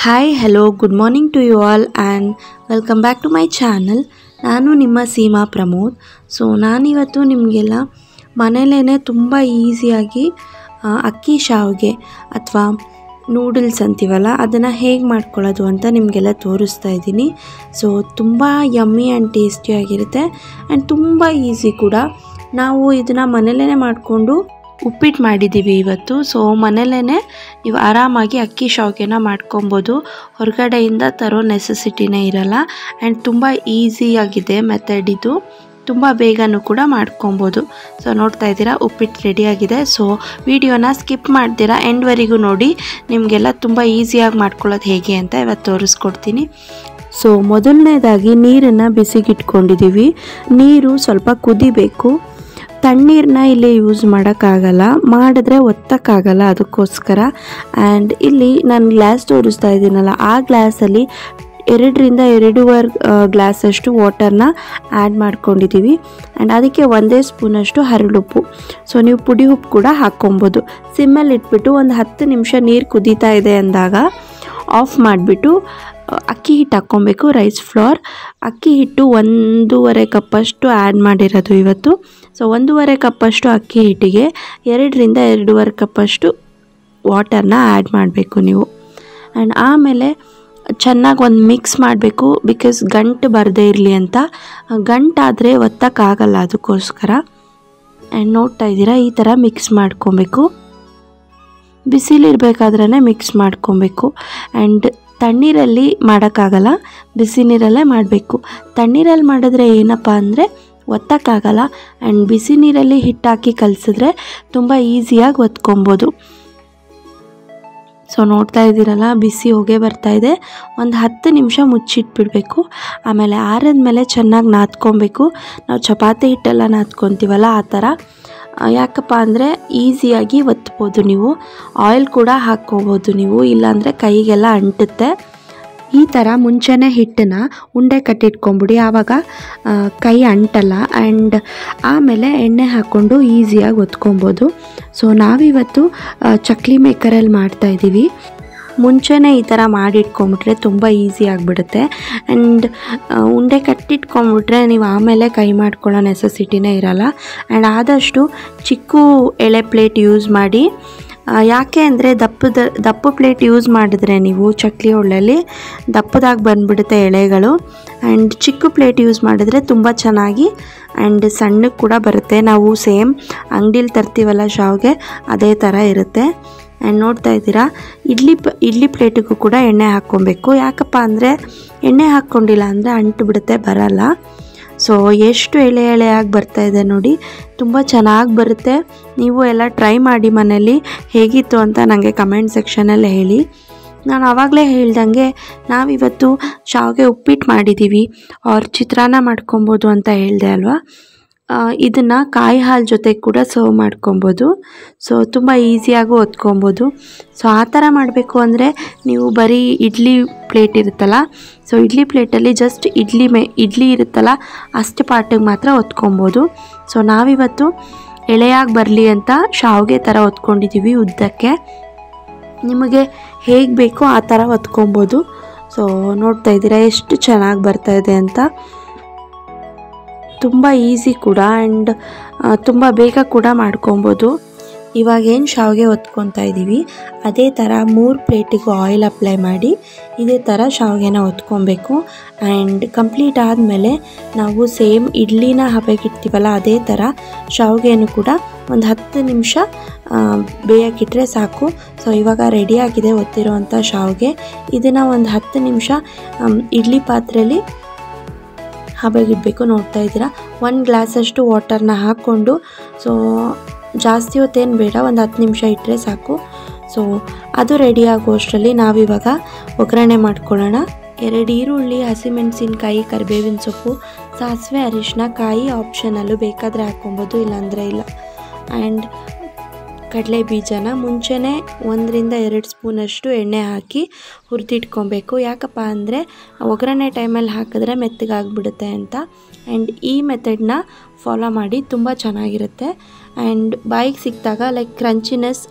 Hi hello good morning to you all and welcome back to my channel ನಾನು ನಿಮ್ಮ Seema Pramod. So ನಾನಿವತ್ತು ನಿಮಗೆಲ್ಲ ಮನೇಲೇ ತುಂಬ ಈಸಿಯಾಗಿ ಅಕ್ಕಿ ಶಾವಿಗೆ ಅಥವಾ ನೂಡಲ್ಸ್ ಅಂತೀವಲ್ಲ, ಅದನ್ನು ಹೇಗೆ ಮಾಡ್ಕೊಳ್ಳೋದು ಅಂತ ನಿಮಗೆಲ್ಲ ತೋರಿಸ್ತಾ ಇದ್ದೀನಿ. ಸೊ ತುಂಬ ಯಮ್ಮಿ ಆ್ಯಂಡ್ ಟೇಸ್ಟಿಯಾಗಿರುತ್ತೆ ಆ್ಯಂಡ್ ತುಂಬ ಈಸಿ ಕೂಡ. ನಾವು ಇದನ್ನು ಮನೇಲೇ ಮಾಡಿಕೊಂಡು ಉಪ್ಪಿಟ್ಟು ಮಾಡಿದ್ದೀವಿ ಇವತ್ತು. ಸೊ ಮನೇಲೇ ನೀವು ಆರಾಮಾಗಿ ಅಕ್ಕಿ ಶಾವಿಗೆನ ಮಾಡ್ಕೊಬೋದು. ಹೊರಗಡೆಯಿಂದ ತರೋ ನೆಸೆಸಿಟಿನೇ ಇರಲ್ಲ. ಆ್ಯಂಡ್ ತುಂಬ ಈಸಿಯಾಗಿದೆ ಮೆಥಡ್ ಇದು. ತುಂಬ ಬೇಗನೂ ಕೂಡ ಮಾಡ್ಕೊಬೋದು. ಸೊ ನೋಡ್ತಾ ಇದ್ದೀರಾ, ಉಪ್ಪಿಟ್ಟು ರೆಡಿಯಾಗಿದೆ. ಸೊ ವಿಡಿಯೋನ ಸ್ಕಿಪ್ ಮಾಡ್ತೀರಾ, ಎಂಡ್ವರೆಗೂ ನೋಡಿ. ನಿಮಗೆಲ್ಲ ತುಂಬ ಈಸಿಯಾಗಿ ಮಾಡ್ಕೊಳ್ಳೋದು ಹೇಗೆ ಅಂತ ಇವತ್ತು ತೋರಿಸ್ಕೊಡ್ತೀನಿ. ಸೊ ಮೊದಲನೇದಾಗಿ ನೀರನ್ನು ಬಿಸಿಗಿಟ್ಕೊಂಡಿದ್ದೀವಿ. ನೀರು ಸ್ವಲ್ಪ ಕುದಿಬೇಕು. ತಣ್ಣೀರನ್ನ ಇಲ್ಲಿ ಯೂಸ್ ಮಾಡೋಕ್ಕಾಗಲ್ಲ, ಮಾಡಿದ್ರೆ ಒತ್ತಕ್ಕಾಗಲ್ಲ ಅದಕ್ಕೋಸ್ಕರ. ಆ್ಯಂಡ್ ಇಲ್ಲಿ ನಾನು ಗ್ಲಾಸ್ ತೋರಿಸ್ತಾ ಇದ್ದೀನಲ್ಲ, ಆ ಗ್ಲಾಸಲ್ಲಿ ಎರಡರಿಂದ ಎರಡೂವರೆ ಗ್ಲಾಸಷ್ಟು ವಾಟರ್ನ ಆ್ಯಡ್ ಮಾಡ್ಕೊಂಡಿದ್ದೀವಿ. ಆ್ಯಂಡ್ ಅದಕ್ಕೆ ಒಂದೇ ಸ್ಪೂನಷ್ಟು ಹರಳುಪ್ಪು. ಸೊ ನೀವು ಪುಡಿ ಉಪ್ಪು ಕೂಡ ಹಾಕ್ಕೊಬೋದು. ಸಿಮ್ಮಲ್ಲಿ ಇಟ್ಬಿಟ್ಟು ಒಂದು ಹತ್ತು ನಿಮಿಷ ನೀರು ಕುದೀತಾ ಇದೆ ಅಂದಾಗ ಆಫ್ ಮಾಡಿಬಿಟ್ಟು ಅಕ್ಕಿ ಹಿಟ್ಟು ಹಾಕ್ಕೊಬೇಕು ರೈಸ್ ಫ್ಲೋರ್ ಅಕ್ಕಿ ಹಿಟ್ಟು ಒಂದೂವರೆ ಕಪ್ಪಷ್ಟು ಆ್ಯಡ್ ಮಾಡಿರೋದು ಇವತ್ತು. ಸೊ ಒಂದೂವರೆ ಕಪ್ಪಷ್ಟು ಅಕ್ಕಿ ಹಿಟ್ಟಿಗೆ, ಎರಡರಿಂದ ಎರಡೂವರೆ ಕಪ್ಪಷ್ಟು ವಾಟರ್ನ ಆ್ಯಡ್ ಮಾಡಬೇಕು ನೀವು. ಆ್ಯಂಡ್ ಆಮೇಲೆ ಚೆನ್ನಾಗಿ ಒಂದು ಮಿಕ್ಸ್ ಮಾಡಬೇಕು ಬಿಕಾಸ್ ಗಂಟು ಬರದೇ ಇರಲಿ ಅಂತ. ಗಂಟಾದರೆ ಒತ್ತಕ್ಕಾಗಲ್ಲ ಅದಕ್ಕೋಸ್ಕರ. ಆ್ಯಂಡ್ ನೋಡ್ತಾ ಇದ್ದೀರಾ, ಈ ಥರ ಮಿಕ್ಸ್ ಮಾಡ್ಕೊಬೇಕು. ಬಿಸಿಲಿರಬೇಕಾದ್ರೇ ಮಿಕ್ಸ್ ಮಾಡ್ಕೊಬೇಕು. ಆ್ಯಂಡ್ ತಣ್ಣೀರಲ್ಲಿ ಮಾಡೋಕ್ಕಾಗಲ್ಲ ಬಿಸಿ ನೀರಲ್ಲೇ ಮಾಡಬೇಕು. ತಣ್ಣೀರಲ್ಲಿ ಮಾಡಿದ್ರೆ ಏನಪ್ಪ ಅಂದರೆ ಒತ್ತಕ್ಕಾಗಲ್ಲ. ಆ್ಯಂಡ್ ಬಿಸಿ ನೀರಲ್ಲಿ ಹಿಟ್ಟಾಕಿ ಕಲಸಿದ್ರೆ ತುಂಬ ಈಸಿಯಾಗಿ ಒತ್ಕೊಬೋದು. ಸೊ ನೋಡ್ತಾ ಇದ್ದೀರಲ್ಲ, ಬಿಸಿ ಹೊಗೆ ಬರ್ತಾ ಇದೆ. ಒಂದು ಹತ್ತು ನಿಮಿಷ ಮುಚ್ಚಿಟ್ಬಿಡಬೇಕು. ಆಮೇಲೆ ಆರಿದ್ಮೇಲೆ ಚೆನ್ನಾಗಿ ನಾದ್ಕೊಬೇಕು. ನಾವು ಚಪಾತಿ ಹಿಟ್ಟೆಲ್ಲ ನಾದ್ಕೊತೀವಲ್ಲ, ಆ ಥರ ಯಾಕಪ್ಪ ಅಂದರೆ ಈಸಿಯಾಗಿ ಒತ್ಬೋದು ನೀವು. ಆಯಿಲ್ ಕೂಡ ಹಾಕ್ಕೋಬೋದು ನೀವು, ಇಲ್ಲಾಂದರೆ ಕೈಗೆಲ್ಲ ಅಂಟುತ್ತೆ. ಈ ಥರ ಮುಂಚೆನೇ ಹಿಟ್ಟನ್ನ ಉಂಡೆ ಕಟ್ಟಿಟ್ಕೊಂಬಿಡಿ, ಆವಾಗ ಕೈ ಅಂಟಲ್ಲ. ಆ್ಯಂಡ್ ಆಮೇಲೆ ಎಣ್ಣೆ ಹಾಕ್ಕೊಂಡು ಈಸಿಯಾಗಿ ಒತ್ಕೊಬೋದು. ಸೊ ನಾವಿವತ್ತು ಚಕ್ಲಿ ಮೇಕರಲ್ಲಿ ಮಾಡ್ತಾ ಇದ್ದೀವಿ. ಮುಂಚೆನೇ ಈ ಥರ ಮಾಡಿಟ್ಕೊಂಬಿಟ್ರೆ ತುಂಬ ಈಸಿ ಆಗಿಬಿಡುತ್ತೆ. ಆ್ಯಂಡ್ ಉಂಡೆ ಕಟ್ಟಿಟ್ಕೊಂಬಿಟ್ರೆ ನೀವು ಆಮೇಲೆ ಕೈ ಮಾಡ್ಕೊಳ್ಳೋ ನೆಸೆಸಿಟಿನೇ ಇರಲ್ಲ. ಆ್ಯಂಡ್ ಆದಷ್ಟು ಚಿಕ್ಕ ಎಳೆ ಪ್ಲೇಟ್ ಯೂಸ್ ಮಾಡಿ ಯಾಕೆ ಅಂದರೆ ದಪ್ಪದ, ದಪ್ಪ ಪ್ಲೇಟ್ ಯೂಸ್ ಮಾಡಿದ್ರೆ ನೀವು ಚಕ್ಲಿ ಒಳ್ಳಲ್ಲಿ ದಪ್ಪದಾಗಿ ಬಂದುಬಿಡುತ್ತೆ ಎಳೆಗಳು. ಆ್ಯಂಡ್ ಚಿಕ್ಕ ಪ್ಲೇಟ್ ಯೂಸ್ ಮಾಡಿದ್ರೆ ತುಂಬ ಚೆನ್ನಾಗಿ ಆ್ಯಂಡ್ ಸಣ್ಣಕ್ಕೆ ಕೂಡ ಬರುತ್ತೆ. ನಾವು ಸೇಮ್ ಅಂಗಡೀಲಿ ತರ್ತೀವಲ್ಲ ಶಾವ್ಗೆ, ಅದೇ ಥರ ಇರುತ್ತೆ. ಆ್ಯಂಡ್ ನೋಡ್ತಾ ಇದ್ದೀರಾ? ಇಡ್ಲಿ ಪ, ಇಡ್ಲಿ ಪ್ಲೇಟಿಗೂ ಕೂಡ ಎಣ್ಣೆ ಹಾಕ್ಕೊಬೇಕು. ಯಾಕಪ್ಪ ಅಂದರೆ ಎಣ್ಣೆ ಹಾಕ್ಕೊಂಡಿಲ್ಲ ಅಂದರೆ ಅಂಟು ಬಿಡುತ್ತೆ, ಬರಲ್ಲ. ಸೊ ಎಷ್ಟು ಎಳೆ ಎಳೆಯಾಗಿ ಬರ್ತಾ ಇದೆ ನೋಡಿ. ತುಂಬ ಚೆನ್ನಾಗಿ ಬರುತ್ತೆ. ನೀವು ಎಲ್ಲ ಟ್ರೈ ಮಾಡಿ ಮನೇಲಿ. ಹೇಗಿತ್ತು ಅಂತ ನನಗೆ ಕಮೆಂಟ್ ಸೆಕ್ಷನಲ್ಲಿ ಹೇಳಿ. ನಾನು ಆವಾಗಲೇ ಹೇಳ್ದಂಗೆ ನಾವಿವತ್ತು ಶಾವಿಗೆ ಉಪ್ಪಿಟ್ಟು ಮಾಡಿದ್ದೀವಿ. ಅವ್ರ ಚಿತ್ರಾನ್ನ ಮಾಡ್ಕೊಬೋದು ಅಂತ ಹೇಳಿದೆ ಅಲ್ವಾ? ಇದನ್ನು ಕಾಯಿ ಹಾಲು ಜೊತೆ ಕೂಡ ಸರ್ವ್ ಮಾಡ್ಕೊಬೋದು. ಸೊ ತುಂಬ ಈಸಿಯಾಗೂ ಒತ್ಕೊಬೋದು. ಸೊ ಆ ಥರ ಮಾಡಬೇಕು ಅಂದರೆ ನೀವು ಬರೀ ಇಡ್ಲಿ ಪ್ಲೇಟ್ ಇರುತ್ತಲ್ಲ ಸೊ ಇಡ್ಲಿ ಪ್ಲೇಟಲ್ಲಿ ಜಸ್ಟ್ ಇಡ್ಲಿ ಮೇ, ಇಡ್ಲಿ ಇರುತ್ತಲ್ಲ, ಅಷ್ಟು ಪಾಟಿಗೆ ಮಾತ್ರ ಒತ್ಕೊಬೋದು. ಸೊ ನಾವಿವತ್ತು ಎಳೆಯಾಗಿ ಬರಲಿ ಅಂತ ಶಾವಿಗೆ ಥರ ಹೊತ್ಕೊಂಡಿದ್ದೀವಿ ಉದ್ದಕ್ಕೆ. ನಿಮಗೆ ಹೇಗೆ ಬೇಕೋ ಆ ಥರ ಒತ್ಕೊಬೋದು. ಸೊ ನೋಡ್ತಾ ಇದ್ದೀರಾ, ಎಷ್ಟು ಚೆನ್ನಾಗಿ ಬರ್ತಾ ಇದೆ ಅಂತ. ತುಂಬ ಈಸಿ ಕೂಡ ಆ್ಯಂಡ್ ತುಂಬ ಬೇಗ ಕೂಡ ಮಾಡ್ಕೊಬೋದು. ಇವಾಗ ಏನು ಶಾವಿಗೆ ಒತ್ಕೊತಾ ಇದ್ದೀವಿ ಅದೇ ಥರ ಮೂರು ಪ್ಲೇಟಿಗೂ ಆಯಿಲ್ ಅಪ್ಲೈ ಮಾಡಿ, ಇದೇ ಥರ ಶಾವಿಗೆನ ಒತ್ಕೊಬೇಕು ಆ್ಯಂಡ್ ಕಂಪ್ಲೀಟ್ ಆದಮೇಲೆ ನಾವು ಸೇಮ್ ಇಡ್ಲಿನ ಹಬೆಗಿಡ್ತೀವಲ್ಲ ಅದೇ ಥರ ಶಾವಿಗೆನೂ ಕೂಡ ಒಂದು ಹತ್ತು ನಿಮಿಷ ಬೇಯಕ್ಕಿಟ್ರೆ ಸಾಕು. ಸೊ ಇವಾಗ ರೆಡಿಯಾಗಿದೆ ಒತ್ತಿರೋವಂಥ ಶಾವಿಗೆ. ಇದನ್ನು ಒಂದು ಹತ್ತು ನಿಮಿಷ ಇಡ್ಲಿ ಪಾತ್ರೆಯಲ್ಲಿ ಹಬೆಗಿಡಬೇಕು ನೋಡ್ತಾ ಇದ್ದೀರಾ? ಒಂದು ಗ್ಲಾಸಷ್ಟು ವಾಟರ್ನ ಹಾಕ್ಕೊಂಡು ಸೊ ಜಾಸ್ತಿ ಹೊತ್ತೇನು ಬೇಡ, ಒಂದು ಹತ್ತು ನಿಮಿಷ ಇಟ್ಟರೆ ಸಾಕು. ಸೊ ಅದು ರೆಡಿ ಆಗುವಷ್ಟರಲ್ಲಿ ನಾವಿವಾಗ ಒಗ್ಗರಣೆ ಮಾಡ್ಕೊಳ್ಳೋಣ. ಎರಡು ಈರುಳ್ಳಿ, ಹಸಿಮೆಣಸಿನಕಾಯಿ, ಕರಿಬೇವಿನ ಸೊಪ್ಪು, ಸಾಸಿವೆ ಅರಿಶಿನ ಕಾಯಿ ಆಪ್ಷನಲ್ಲೂ ಬೇಕಾದರೆ ಹಾಕ್ಕೊಬೋದು, ಇಲ್ಲಾಂದರೆ ಇಲ್ಲ. ಆ್ಯಂಡ್ ಕಡಲೆ ಬೀಜನ ಮುಂಚೆನೇ ಒಂದರಿಂದ ಎರಡು ಸ್ಪೂನಷ್ಟು ಎಣ್ಣೆ ಹಾಕಿ ಹುರಿದಿಟ್ಕೊಬೇಕು. ಯಾಕಪ್ಪ ಅಂದರೆ ಒಗ್ಗರಣೆ ಟೈಮಲ್ಲಿ ಹಾಕಿದ್ರೆ ಮೆತ್ತಗಾಗ್ಬಿಡುತ್ತೆ ಅಂತ. ಆ್ಯಂಡ್ ಈ ಮೆಥಡ್ನ ಫಾಲೋ ಮಾಡಿ ತುಂಬ ಚೆನ್ನಾಗಿರುತ್ತೆ. ಆ್ಯಂಡ್ ಬಾಯಿಗೆ ಸಿಕ್ಕಿದಾಗ ಲೈಕ್ ಕ್ರಂಚಿನೆಸ್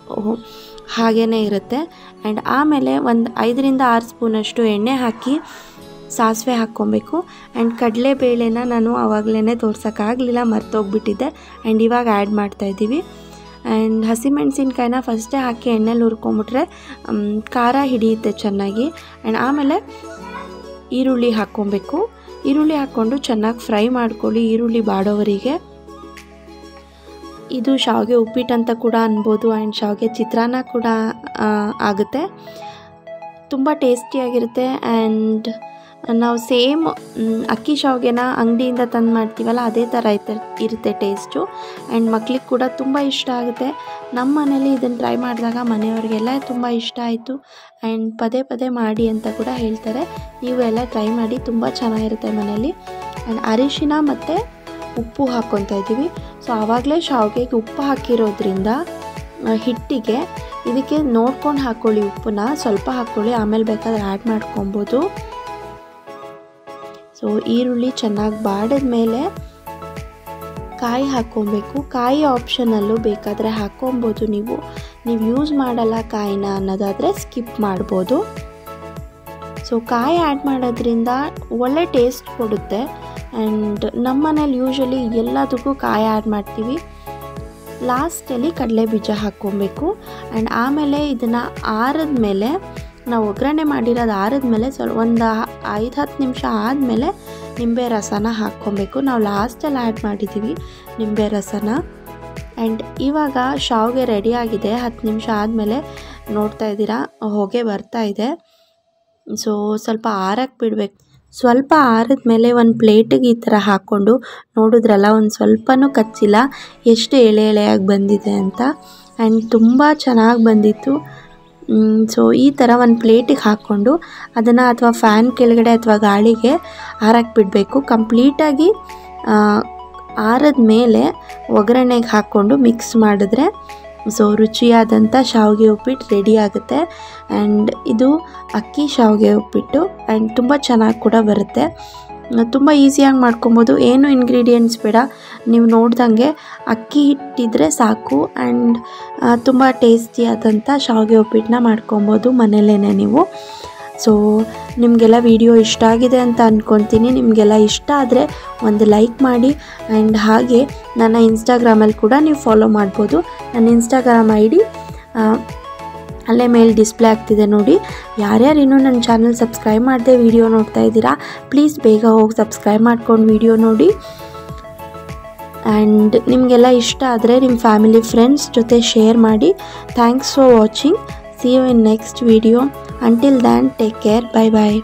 ಹಾಗೇ ಇರುತ್ತೆ. ಆ್ಯಂಡ್ ಆಮೇಲೆ ಒಂದು ಐದರಿಂದ ಆರು ಸ್ಪೂನಷ್ಟು ಎಣ್ಣೆ ಹಾಕಿ ಸಾಸಿವೆ ಹಾಕ್ಕೊಬೇಕು. ಆ್ಯಂಡ್ ಕಡಲೆಬೇಳೆನ ನಾನು ಆವಾಗಲೇ ತೋರ್ಸೋಕ್ಕಾಗಲಿಲ್ಲ ಮರ್ತೋಗ್ಬಿಟ್ಟಿದ್ದೆ ಆ್ಯಂಡ್ ಇವಾಗ ಆ್ಯಡ್ ಮಾಡ್ತಾಯಿದ್ದೀವಿ ಆ್ಯಂಡ್ ಹಸಿಮೆಣಸಿನ್ಕಾಯಿನ ಫಸ್ಟೇ ಹಾಕಿ ಎಣ್ಣೆಲಿ ಹುರ್ಕೊಂಬಿಟ್ರೆ ಖಾರ ಹಿಡಿಯುತ್ತೆ ಚೆನ್ನಾಗಿ. ಆ್ಯಂಡ್ ಆಮೇಲೆ ಈರುಳ್ಳಿ ಹಾಕ್ಕೊಬೇಕು. ಈರುಳ್ಳಿ ಹಾಕ್ಕೊಂಡು ಚೆನ್ನಾಗಿ ಫ್ರೈ ಮಾಡ್ಕೊಳ್ಳಿ ಈರುಳ್ಳಿ ಬಾಡೋವರಿಗೆ. ಇದು ಶಾವಿಗೆ ಉಪ್ಪಿಟ್ಟು ಅಂತ ಕೂಡ ಅನ್ಬೋದು ಆ್ಯಂಡ್ ಶಾವಿಗೆ ಚಿತ್ರಾನ್ನ ಕೂಡ ಆಗುತ್ತೆ. ತುಂಬ ಟೇಸ್ಟಿಯಾಗಿರುತ್ತೆ ಆ್ಯಂಡ್ ನಾವು ಸೇಮ್ ಅಕ್ಕಿ ಶಾವಿಗೆನ ಅಂಗಡಿಯಿಂದ ತಂದು ಮಾಡ್ತೀವಲ್ಲ, ಅದೇ ಥರ ಇರ್ತ ಇರುತ್ತೆ ಟೇಸ್ಟು. ಆ್ಯಂಡ್ ಮಕ್ಳಿಗೆ ಕೂಡ ತುಂಬ ಇಷ್ಟ ಆಗುತ್ತೆ. ನಮ್ಮ ಮನೇಲಿ ಇದನ್ನು ಟ್ರೈ ಮಾಡಿದಾಗ ಮನೆಯವ್ರಿಗೆಲ್ಲ ತುಂಬ ಇಷ್ಟ ಆಯಿತು. ಆ್ಯಂಡ್ ಪದೇ ಪದೇ ಮಾಡಿ ಅಂತ ಕೂಡ ಹೇಳ್ತಾರೆ. ನೀವು ಎಲ್ಲ ಟ್ರೈ ಮಾಡಿ, ತುಂಬ ಚೆನ್ನಾಗಿರುತ್ತೆ ಮನೇಲಿ. ಆ್ಯಂಡ್ ಅರಿಶಿನ ಮತ್ತು ಉಪ್ಪು ಹಾಕ್ಕೊತಾ ಇದ್ದೀವಿ. ಸೊ, ಆವಾಗಲೇ ಶಾವಿಗೆಗೆ ಉಪ್ಪು ಹಾಕಿರೋದ್ರಿಂದ ಹಿಟ್ಟಿಗೆ ಇದಕ್ಕೆ ನೋಡ್ಕೊಂಡು ಹಾಕ್ಕೊಳ್ಳಿ ಉಪ್ಪನ್ನ. ಸ್ವಲ್ಪ ಹಾಕ್ಕೊಳ್ಳಿ, ಆಮೇಲೆ ಬೇಕಾದ್ರೆ ಆ್ಯಡ್ ಮಾಡ್ಕೊಬೋದು. ಸೊ ಈರುಳ್ಳಿ ಚೆನ್ನಾಗಿ ಬಾಡಿದ ಮೇಲೆ ಕಾಯಿ ಹಾಕ್ಕೊಬೇಕು. ಕಾಯಿ ಆಪ್ಷನಲ್ಲೂ ಬೇಕಾದರೆ ಹಾಕ್ಕೊಬೋದು ನೀವು. ನೀವು ಯೂಸ್ ಮಾಡಲ್ಲ ಕಾಯಿನ ಅನ್ನೋದಾದರೆ ಸ್ಕಿಪ್ ಮಾಡ್ಬೋದು. ಸೊ ಕಾಯಿ ಆ್ಯಡ್ ಮಾಡೋದ್ರಿಂದ ಒಳ್ಳೆ ಟೇಸ್ಟ್ ಕೊಡುತ್ತೆ. ಆ್ಯಂಡ್ ನಮ್ಮ ಮನೇಲಿ ಯೂಶಲಿ ಎಲ್ಲದಕ್ಕೂ ಕಾಯಿ ಆ್ಯಡ್ ಮಾಡ್ತೀವಿ. ಲಾಸ್ಟಲ್ಲಿ ಕಡಲೆ ಬೀಜ ಹಾಕ್ಕೊಬೇಕು. ಆ್ಯಂಡ್ ಆಮೇಲೆ ಇದನ್ನು ಆರಿದ ಮೇಲೆ ನಾವು ಒಗ್ಗರಣೆ ಮಾಡಿರೋದು ಆರಿದ್ಮೇಲೆ ಸ್ವಲ್ಪ ಒಂದು ಐದು ಹತ್ತು ನಿಮಿಷ ಆದಮೇಲೆ ನಿಂಬೆ ರಸನ ಹಾಕ್ಕೊಬೇಕು. ನಾವು ಲಾಸ್ಟಲ್ಲಿ ಆ್ಯಡ್ ಮಾಡಿದ್ದೀವಿ ನಿಂಬೆ ರಸನ. ಆ್ಯಂಡ್ ಇವಾಗ ಶಾವಿಗೆ ರೆಡಿ ಆಗಿದೆ. ಹತ್ತು ನಿಮಿಷ ಆದಮೇಲೆ ನೋಡ್ತಾ ಇದ್ದೀರಾ, ಹೊಗೆ ಬರ್ತಾ ಇದೆ. ಸೊ ಸ್ವಲ್ಪ ಆರಕ್ಕೆ ಬಿಡಬೇಕು. ಸ್ವಲ್ಪ ಆರಿದ ಮೇಲೆ ಒಂದು ಪ್ಲೇಟಿಗೆ ಈ ಥರ ಹಾಕ್ಕೊಂಡು ನೋಡಿದ್ರಲ್ಲ, ಒಂದು ಸ್ವಲ್ಪನೂ ಕಚ್ಚಿಲ್ಲ. ಎಷ್ಟು ಎಳೆ ಎಳೆಯಾಗಿ ಬಂದಿದೆ ಅಂತ. ಆ್ಯಂಡ್ ತುಂಬ ಚೆನ್ನಾಗಿ ಬಂದಿತ್ತು. ಸೊ ಈ ಥರ ಒಂದು ಪ್ಲೇಟಿಗೆ ಹಾಕ್ಕೊಂಡು ಅದನ್ನು ಅಥವಾ ಫ್ಯಾನ್ ಕೆಳಗಡೆ ಅಥವಾ ಗಾಳಿಗೆ ಬಿಡಬೇಕು. ಕಂಪ್ಲೀಟಾಗಿ ಆರದ ಮೇಲೆ ಒಗ್ಗರಣೆಗೆ ಹಾಕ್ಕೊಂಡು ಮಿಕ್ಸ್ ಮಾಡಿದ್ರೆ ಸೊ ರುಚಿಯಾದಂಥ ಶಾವಿಗೆ ಉಪ್ಪಿಟ್ಟು ರೆಡಿ ಆಗುತ್ತೆ. ಆ್ಯಂಡ್ ಇದು ಅಕ್ಕಿ ಶಾವಿಗೆ ಉಪ್ಪಿಟ್ಟು ಆ್ಯಂಡ್ ತುಂಬ ಚೆನ್ನಾಗಿ ಕೂಡ ಬರುತ್ತೆ. ತುಂಬ ಈಸಿಯಾಗಿ ಮಾಡ್ಕೊಬೋದು. ಏನು ಇಂಗ್ರೀಡಿಯೆಂಟ್ಸ್ ಬೇಡ. ನೀವು ನೋಡ್ದಂಗೆ ಅಕ್ಕಿ ಹಿಟ್ಟಿದ್ರೆ ಸಾಕು ಆ್ಯಂಡ್ ತುಂಬ ಟೇಸ್ಟಿಯಾದಂಥ ಶಾವಿಗೆ ಉಪ್ಪಿಟ್ಟನ್ನ ಮಾಡ್ಕೊಬೋದು ಮನೇಲೇ ನೀವು. ಸೊ ನಿಮಗೆಲ್ಲ ವಿಡಿಯೋ ಇಷ್ಟ ಆಗಿದೆ ಅಂತ ಅಂದ್ಕೊತೀನಿ ನಿಮಗೆಲ್ಲ ಇಷ್ಟ ಆದರೆ ಒಂದು ಲೈಕ್ ಮಾಡಿ ಆ್ಯಂಡ್ ಹಾಗೆ ನನ್ನ ಇನ್ಸ್ಟಾಗ್ರಾಮಲ್ಲಿ ಕೂಡ ನೀವು ಫಾಲೋ ಮಾಡ್ಬೋದು. ನನ್ನ ಇನ್ಸ್ಟಾಗ್ರಾಮ್ ಐ ಡಿ ಅಲ್ಲೇ ಮೇಲೆ ಡಿಸ್ಪ್ಲೇ ಆಗ್ತಿದೆ ನೋಡಿ. ಯಾರ್ಯಾರು ಇನ್ನೂ ನನ್ನ ಚಾನಲ್ ಸಬ್ಸ್ಕ್ರೈಬ್ ಮಾಡಿದೆ ವಿಡಿಯೋ ನೋಡ್ತಾ ಇದ್ದೀರಾ ಪ್ಲೀಸ್ ಬೇಗ ಹೋಗಿ ಸಬ್ಸ್ಕ್ರೈಬ್ ಮಾಡ್ಕೊಂಡು ವಿಡಿಯೋ ನೋಡಿ. ಆ್ಯಂಡ್ ನಿಮಗೆಲ್ಲ ಇಷ್ಟ ಆದರೆ ನಿಮ್ಮ ಫ್ಯಾಮಿಲಿ ಫ್ರೆಂಡ್ಸ್ ಜೊತೆ ಶೇರ್ ಮಾಡಿ. Thanks for watching see you in next video until then take care bye bye